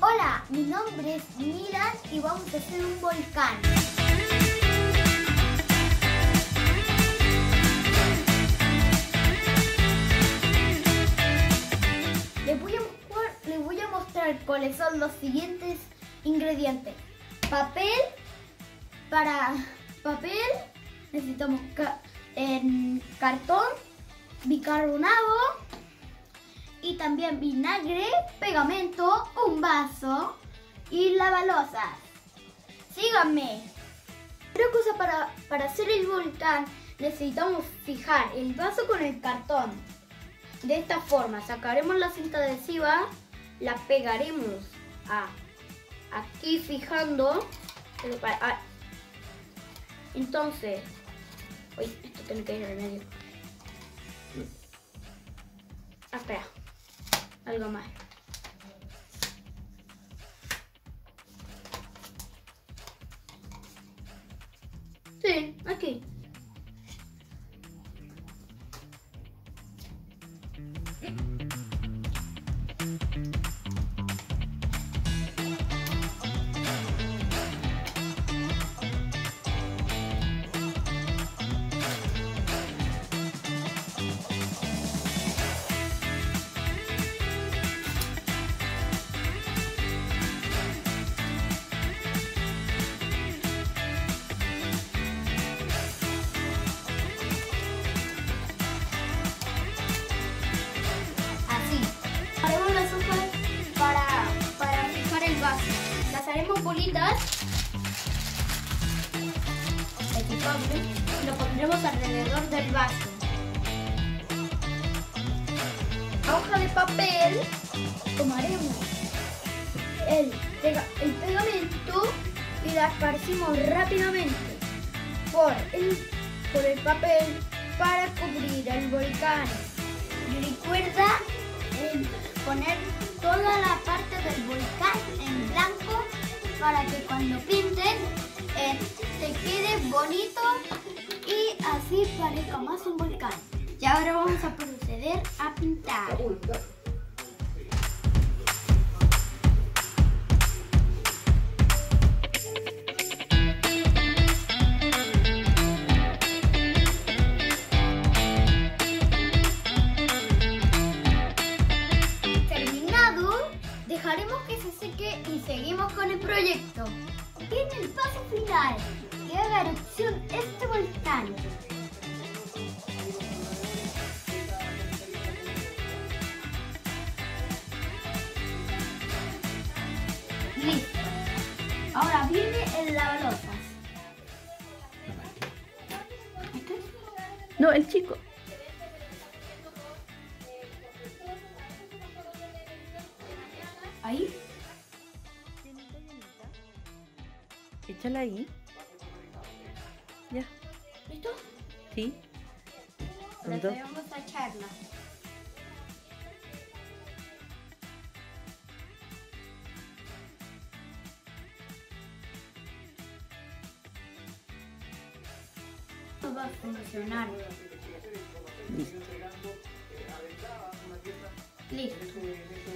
Hola, mi nombre es Milan y vamos a hacer un volcán. Les voy a mostrar, cuáles son los siguientes ingredientes. Papel, para papel necesitamos ca- cartón, bicarbonado y también vinagre, pegamento, un vaso y lavalosas. Síganme. Otra cosa para, para hacer el volcán necesitamos fijar el vaso con el cartón. De esta forma sacaremos la cinta adhesiva, la pegaremos a aquí fijando. ah. Entonces, uy, esto tiene que ir en medio. Ah, espera, algo más. Sí, aquí. Haremos bolitas. Y lo pondremos alrededor del vaso. Hoja de papel. Tomaremos el pegamento y la esparcimos rápidamente por el, por el papel para cubrir el volcán. Y recuerda eh, poner toda la parte del volcán en blanco para que cuando pinten eh, te quede bonito y así parezca más un volcán. Y ahora vamos a proceder a pintar. Dejaremos que se seque y seguimos con el proyecto. Viene el paso final, que haga erupción este volcán. Listo. Ahora viene el lavalosas. ¿Este? No, el chico. Ahí. Échala ahí. Ya. ¿Listo? Sí. Dos. Procedemos a echarla. No va a funcionar. Listo. Listo.